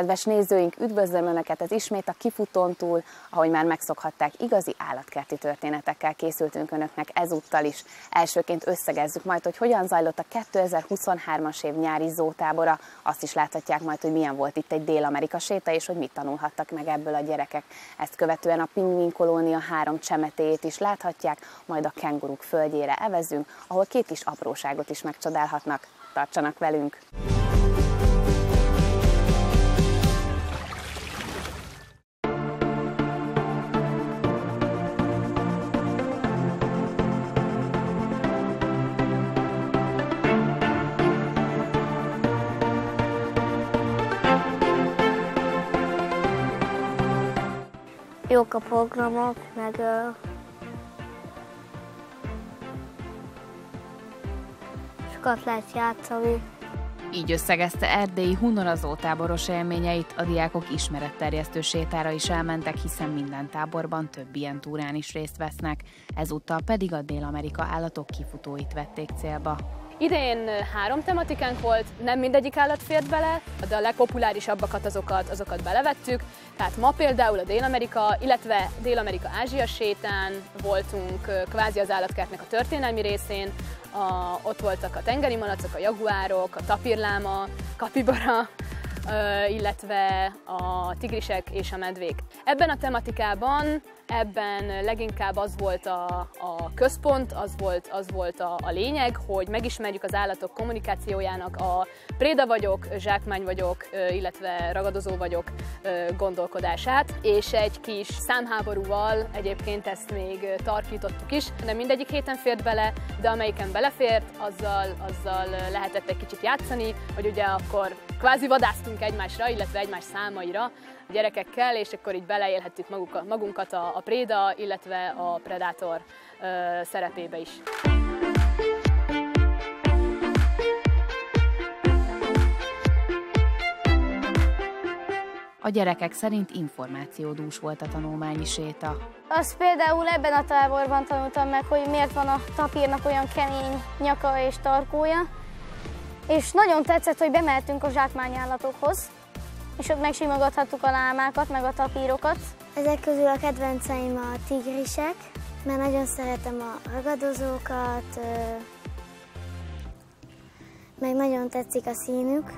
Kedves nézőink, üdvözlöm Önöket, ez ismét a Kifutón túl, ahogy már megszokhatták, igazi állatkerti történetekkel készültünk Önöknek ezúttal is. Elsőként összegezzük majd, hogy hogyan zajlott a 2023-as év nyári zótábora. Azt is láthatják majd, hogy milyen volt itt egy Dél-Amerika séta, és hogy mit tanulhattak meg ebből a gyerekek. Ezt követően a Pingvin kolónia három csemetéjét is láthatják, majd a kenguruk földjére evezünk, ahol két kis apróságot is megcsodálhatnak. Tartsanak velünk! Jók a programok, meg sokat lehet játszani. Így összegezte erdélyi hunorazó táboros élményeit, a diákok ismeretterjesztő sétára is elmentek, hiszen minden táborban több ilyen túrán is részt vesznek, ezúttal pedig a Dél-Amerika állatok kifutóit vették célba. Idén három tematikánk volt, nem mindegyik állat fért bele, de a legpopulárisabbakat azokat, azokat belevettük. Tehát ma például a Dél-Amerika, illetve Dél-Amerika-Ázsia sétán voltunk kvázi az állatkertnek a történelmi részén. A, ott voltak a tengeri malacok, a jaguárok, a tapirláma, kapibara, illetve a tigrisek és a medvék. Ebben a tematikában Ebben leginkább az volt a, a központ, az volt, az volt a, a lényeg, hogy megismerjük az állatok kommunikációjának a préda vagyok, zsákmány vagyok, illetve ragadozó vagyok gondolkodását, és egy kis számháborúval egyébként ezt még tarkítottuk is. Nem mindegyik héten fért bele, de amelyiken belefért, azzal, azzal lehetett egy kicsit játszani, hogy ugye akkor kvázi vadásztunk egymásra, illetve egymás számaira, gyerekekkel, és akkor így beleélhettük magunkat a, a préda, illetve a predátor szerepébe is. A gyerekek szerint információdús volt a tanulmányi séta. Azt például ebben a táborban tanultam meg, hogy miért van a tapírnak olyan kemény nyaka és tarkója, és nagyon tetszett, hogy bemeltünk a zsákmányállatokhoz, és ott megsimogathattuk a lámákat, meg a tapírokat. Ezek közül a kedvenceim a tigrisek, mert nagyon szeretem a ragadozókat, meg nagyon tetszik a színük.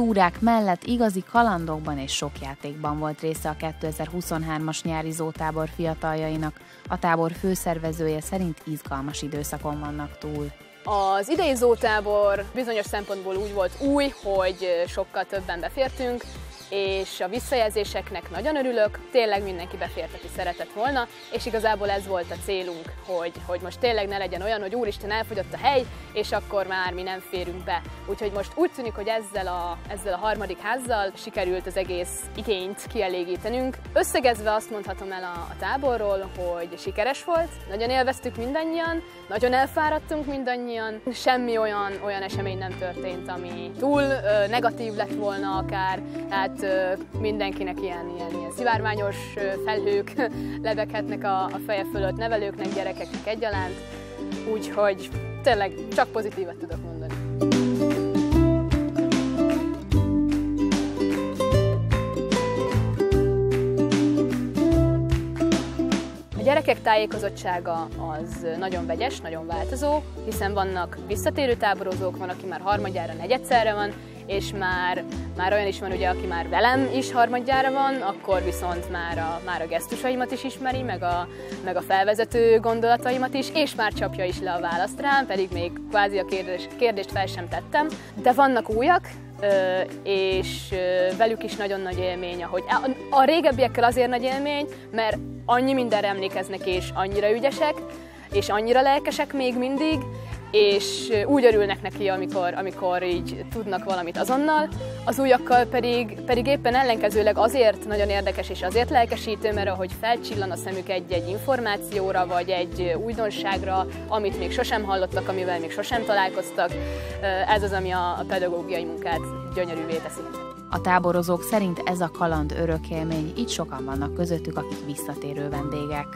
Túrák mellett igazi kalandokban és sok játékban volt része a 2023-as nyári zótábor fiataljainak. A tábor főszervezője szerint izgalmas időszakon vannak túl. Az idei zótábor bizonyos szempontból úgy volt új, hogy sokkal többen befértünk, és a visszajelzéseknek nagyon örülök, tényleg mindenki befért, aki szeretett volna, és igazából ez volt a célunk, hogy, hogy most tényleg ne legyen olyan, hogy úristen elfogyott a hely, és akkor már mi nem férünk be. Úgyhogy most úgy tűnik, hogy ezzel a, ezzel a harmadik házzal sikerült az egész igényt kielégítenünk. Összegezve azt mondhatom el a, a táborról, hogy sikeres volt, nagyon élveztük mindannyian, nagyon elfáradtunk mindannyian, semmi olyan, olyan esemény nem történt, ami túl ö, negatív lett volna akár, tehát mindenkinek ilyen, ilyen, ilyen szivárványos felhők lebeghetnek a, a feje fölött nevelőknek, gyerekeknek egyaránt, úgyhogy tényleg csak pozitívat tudok mondani. A gyerekek tájékozottsága az nagyon vegyes, nagyon változó, hiszen vannak visszatérő táborozók, van, aki már harmadjára, negyedszerre van, és már, már olyan is van, ugye, aki már velem is harmadjára van, akkor viszont már a, már a gesztusaimat is ismeri, meg a, meg a felvezető gondolataimat is, és már csapja is le a választ rám, pedig még kvázi a kérdés, kérdést fel sem tettem. De vannak újak, és velük is nagyon nagy élmény, hogy a, a régebbiekkel azért nagy élmény, mert annyi mindenre emlékeznek, és annyira ügyesek, és annyira lelkesek még mindig, és úgy örülnek neki, amikor, amikor így tudnak valamit azonnal. Az újakkal pedig, pedig éppen ellenkezőleg azért nagyon érdekes és azért lelkesítő, mert ahogy felcsillan a szemük egy-egy információra, vagy egy újdonságra, amit még sosem hallottak, amivel még sosem találkoztak, ez az, ami a pedagógiai munkát gyönyörűvé teszi. A táborozók szerint ez a kaland örökélmény, így sokan vannak közöttük, akik visszatérő vendégek.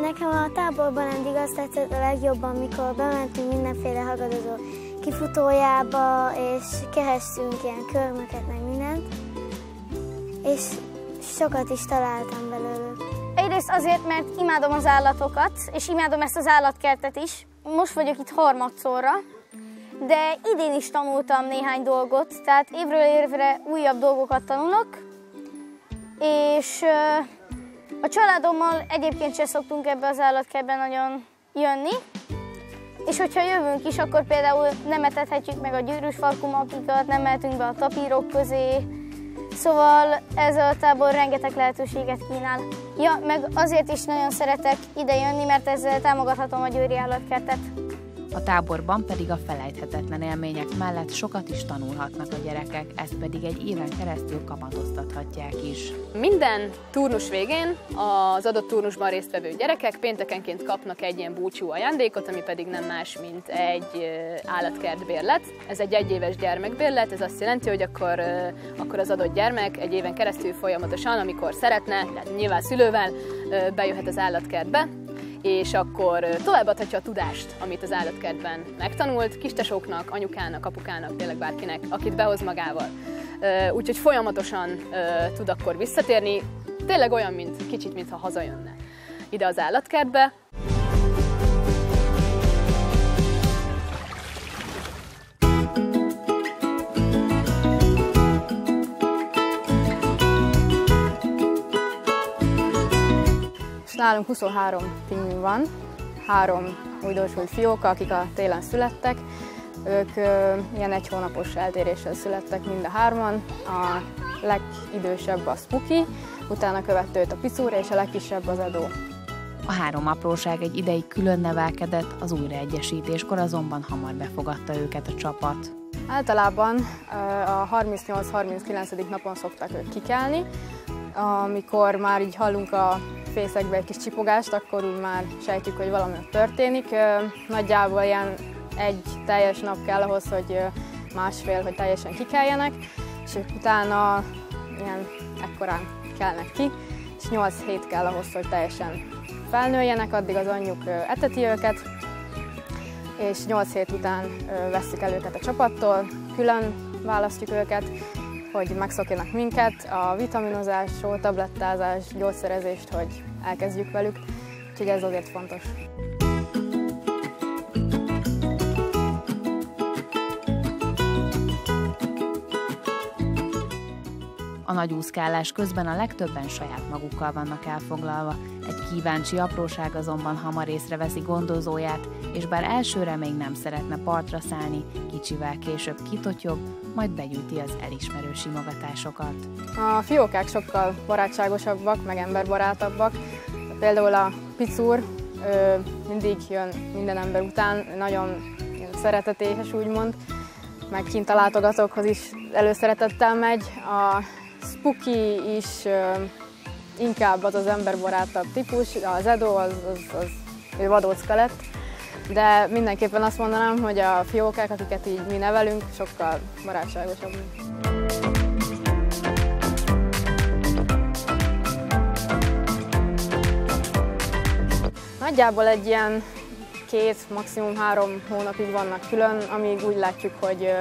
Nekem a táborban eddig azt tetszett a legjobban, mikor bementünk mindenféle hagadozó kifutójába, és kerestünk ilyen körmöket, meg mindent, és sokat is találtam belőlük. Egyrészt azért, mert imádom az állatokat, és imádom ezt az állatkertet is. Most vagyok itt harmadszorra, de idén is tanultam néhány dolgot, tehát évről évre újabb dolgokat tanulok, és a családommal egyébként se szoktunk ebbe az állatkertbe nagyon jönni, és hogyha jövünk is, akkor például nem etethetjük meg a gyűrűs farkumakikat, nem mehetünk be a tapírok közé, Szóval ez a tábor rengeteg lehetőséget kínál. Ja, meg azért is nagyon szeretek ide jönni, mert ezzel támogathatom a győri állatkertet. A táborban pedig a felejthetetlen élmények mellett sokat is tanulhatnak a gyerekek, ezt pedig egy éven keresztül kamatoztathatják is. Minden turnus végén az adott turnusban résztvevő gyerekek péntekenként kapnak egy ilyen búcsú ajándékot, ami pedig nem más, mint egy állatkertbérlet. Ez egy egyéves gyermekbérlet, ez azt jelenti, hogy akkor, akkor az adott gyermek egy éven keresztül folyamatosan, amikor szeretne, tehát nyilván szülővel, bejöhet az állatkertbe, és akkor továbbadhatja a tudást, amit az állatkertben megtanult, kistesóknak, anyukának, apukának, tényleg bárkinek, akit behoz magával. Úgyhogy folyamatosan tud akkor visszatérni, tényleg olyan, mint kicsit, mintha hazajönne ide az állatkertbe. Nálunk 23 pingvin van, három újdonsult fióka, akik a télen születtek. Ők ö, ilyen egy hónapos eltéréssel születtek mind a hárman. A legidősebb a Spooky, utána követő a Picúr, és a legkisebb az Adó. A három apróság egy ideig külön nevelkedett, az újraegyesítéskor azonban hamar befogadta őket a csapat. Általában a 38-39. napon szoktak ők kikelni, amikor már így hallunk a fészekbe egy kis csipogást, akkor úgy már sejtjük, hogy valami történik. Nagyjából ilyen egy teljes nap kell ahhoz, hogy másfél, hogy teljesen kikeljenek, és utána ilyen ekkorán kelnek ki, és 8 hét kell ahhoz, hogy teljesen felnőjenek, addig az anyjuk eteti őket, és 8 hét után veszük el őket a csapattól, külön választjuk őket, hogy megszokjanak minket, a vitaminozás, tablettázás, gyógyszerezést, hogy elkezdjük velük, úgyhogy ez azért fontos. A nagy úszkálás közben a legtöbben saját magukkal vannak elfoglalva. Egy kíváncsi apróság azonban hamar észreveszi gondozóját, és bár elsőre még nem szeretne partra szállni, kicsivel később kitotyog, majd begyűjti az elismerő simogatásokat. A fiókák sokkal barátságosabbak, meg emberbarátabbak. Például a picúr mindig jön minden ember után, nagyon szeretetéhes úgymond, meg kint a látogatókhoz is előszeretettel megy. A Spooky is inkább az az emberbarátabb típus, az Edo az, az, az vadócka lett, de mindenképpen azt mondanám, hogy a fiókák, akiket így mi nevelünk, sokkal barátságosabb. Nagyjából egy ilyen két, maximum három hónapig vannak külön, amíg úgy látjuk, hogy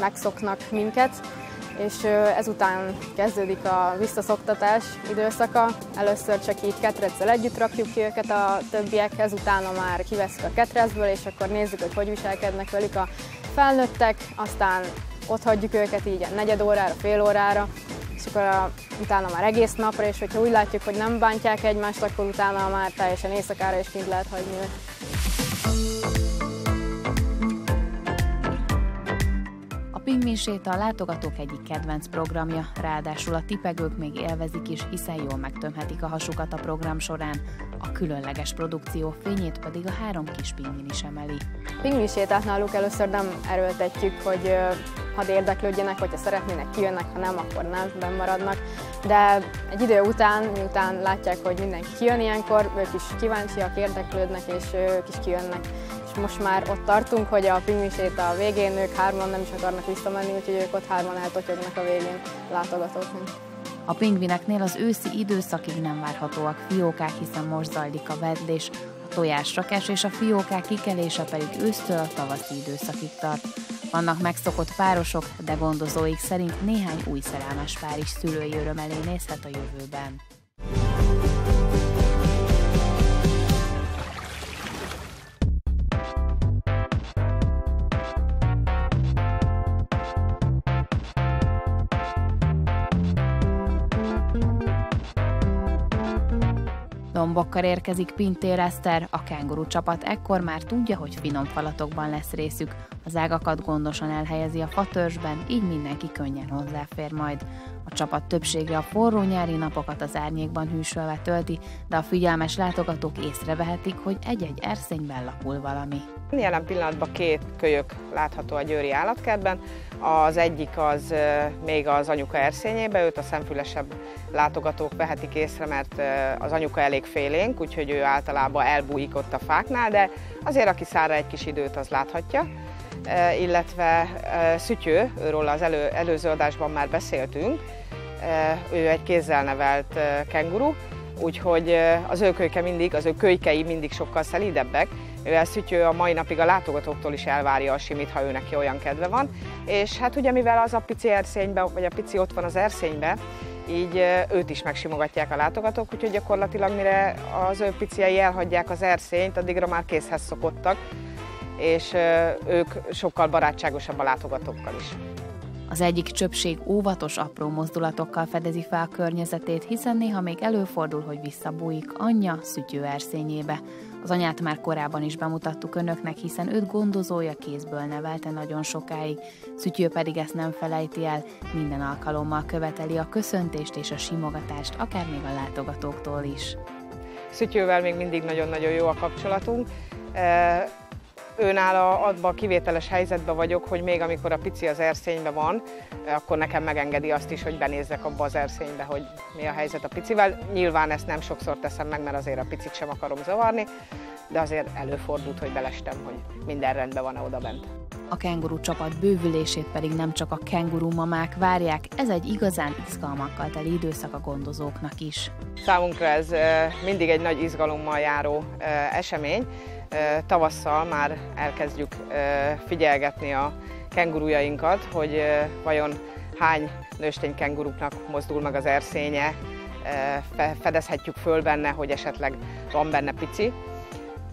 megszoknak minket, és ezután kezdődik a visszaszoktatás időszaka. Először csak így ketreccel együtt rakjuk ki őket a többiekhez, utána már kiveszünk a ketrecből, és akkor nézzük, hogy hogy viselkednek velük a felnőttek, aztán ott hagyjuk őket így a negyed órára, fél órára, és akkor a, utána már egész napra, és hogyha úgy látjuk, hogy nem bántják egymást, akkor utána már teljesen éjszakára is kint lehet hagyni őt. Pingvin séta a látogatók egyik kedvenc programja, ráadásul a tipegők még élvezik is, hiszen jól megtömhetik a hasukat a program során, a különleges produkció fényét pedig a három kis pingvin is emeli. Pingvin sétát náluk először nem erőltetjük, hogy hadd érdeklődjenek, hogyha szeretnének, kijönnek, ha nem, akkor nem, nem maradnak. De egy idő után, miután látják, hogy mindenki kijön ilyenkor, ők is kíváncsiak, érdeklődnek, és ők is kijönnek most már ott tartunk, hogy a pingvisét a végén ők hárman nem is akarnak visszamenni, úgyhogy ők ott hárman eltotyognak a végén látogatóknak. A pingvineknél az őszi időszakig nem várhatóak fiókák, hiszen most zajlik a vedlés, a tojásrakás és a fiókák kikelése pedig ősztől a tavaszi időszakig tart. Vannak megszokott párosok, de gondozóik szerint néhány új szerelmes pár is szülői öröm elé nézhet a jövőben. Lombokkal érkezik Pintér Eszter, a kenguru csapat ekkor már tudja, hogy finom falatokban lesz részük. Az ágakat gondosan elhelyezi a fatörzsben, így mindenki könnyen hozzáfér majd. A csapat többsége a forró nyári napokat az árnyékban hűsölve tölti, de a figyelmes látogatók észrevehetik, hogy egy-egy erszényben lapul valami. Jelen pillanatban két kölyök látható a Győri állatkertben. Az egyik az még az anyuka erszényébe, őt a szemfülesebb látogatók vehetik észre, mert az anyuka elég félénk, úgyhogy ő általában elbújik ott a fáknál, de azért aki szára egy kis időt, az láthatja. Illetve Szütyő, őről az elő, előző adásban már beszéltünk, ő egy kézzel nevelt kenguru, úgyhogy az ő kölyke mindig, az ő kölykei mindig sokkal szelidebbek, mivel Szütyő a mai napig a látogatóktól is elvárja a simit, ha ő neki olyan kedve van. És hát ugye mivel az a pici erszényben, vagy a pici ott van az erszényben, így őt is megsimogatják a látogatók, úgyhogy gyakorlatilag mire az ő piciei elhagyják az erszényt, addigra már készhez szokottak, és ők sokkal barátságosabb a látogatókkal is. Az egyik csöpség óvatos, apró mozdulatokkal fedezi fel a környezetét, hiszen néha még előfordul, hogy visszabújik anyja szütyő erszényébe. Az anyát már korábban is bemutattuk önöknek, hiszen őt gondozója kézből nevelte nagyon sokáig. Szütyő pedig ezt nem felejti el, minden alkalommal követeli a köszöntést és a simogatást, akár még a látogatóktól is. Szütyővel még mindig nagyon-nagyon jó a kapcsolatunk őnála adba a kivételes helyzetben vagyok, hogy még amikor a pici az erszényben van, akkor nekem megengedi azt is, hogy benézzek abba az erszénybe, hogy mi a helyzet a picivel. Nyilván ezt nem sokszor teszem meg, mert azért a picit sem akarom zavarni, de azért előfordult, hogy belestem, hogy minden rendben van-e oda bent. A kenguru csapat bővülését pedig nem csak a kenguru mamák várják, ez egy igazán izgalmakkal teli időszak a gondozóknak is. Számunkra ez mindig egy nagy izgalommal járó esemény, tavasszal már elkezdjük figyelgetni a kengurujainkat, hogy vajon hány nőstény kenguruknak mozdul meg az erszénye, fedezhetjük föl benne, hogy esetleg van benne pici.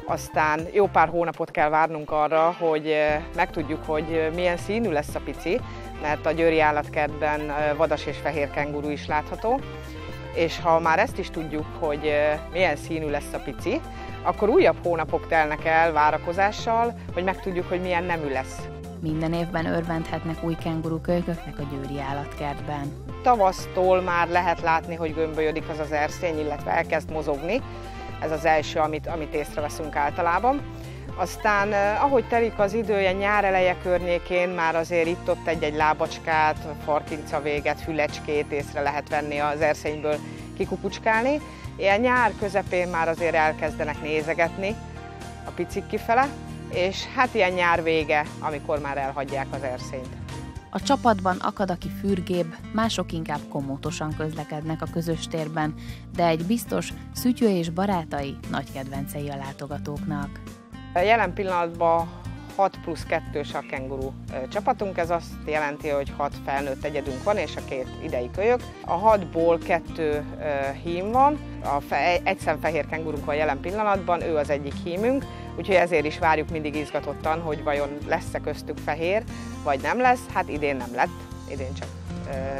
Aztán jó pár hónapot kell várnunk arra, hogy megtudjuk, hogy milyen színű lesz a pici, mert a Győri állatkertben vadas és fehér kenguru is látható. És ha már ezt is tudjuk, hogy milyen színű lesz a pici, akkor újabb hónapok telnek el várakozással, hogy megtudjuk, hogy milyen nemű lesz. Minden évben örvendhetnek új kenguru kölyköknek a győri állatkertben. Tavasztól már lehet látni, hogy gömbölyödik az az erszény, illetve elkezd mozogni. Ez az első, amit, amit észreveszünk általában. Aztán eh, ahogy telik az idője, nyár eleje környékén már azért itt-ott egy-egy lábacskát, farkinca véget, fülecskét észre lehet venni az erszényből kikupucskálni. Ilyen nyár közepén már azért elkezdenek nézegetni a picik kifele, és hát ilyen nyár vége, amikor már elhagyják az erszényt. A csapatban akad, aki fürgébb, mások inkább komótosan közlekednek a közös térben, de egy biztos, Szütyő és barátai nagy kedvencei a látogatóknak. Jelen pillanatban 6 plusz 2-s a kenguru csapatunk, ez azt jelenti, hogy 6 felnőtt egyedünk van, és a két idei kölyök. A 6-ból 2 hím van, a fe, egy fehér kengurunk van jelen pillanatban, ő az egyik hímünk, úgyhogy ezért is várjuk mindig izgatottan, hogy vajon lesz-e köztük fehér, vagy nem lesz. Hát idén nem lett, idén csak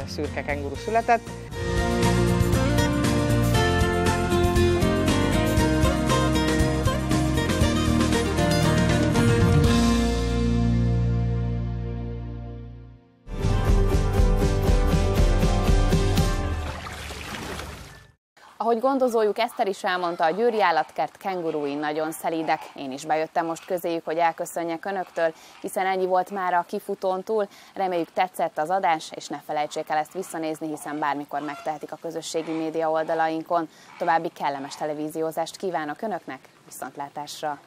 szürke kenguru született. Ahogy gondozójuk Eszter is elmondta, a Győri Állatkert kengurui nagyon szelídek. Én is bejöttem most közéjük, hogy elköszönjek Önöktől, hiszen ennyi volt már a kifutón túl. Reméljük tetszett az adás, és ne felejtsék el ezt visszanézni, hiszen bármikor megtehetik a közösségi média oldalainkon. További kellemes televíziózást kívánok Önöknek, viszontlátásra!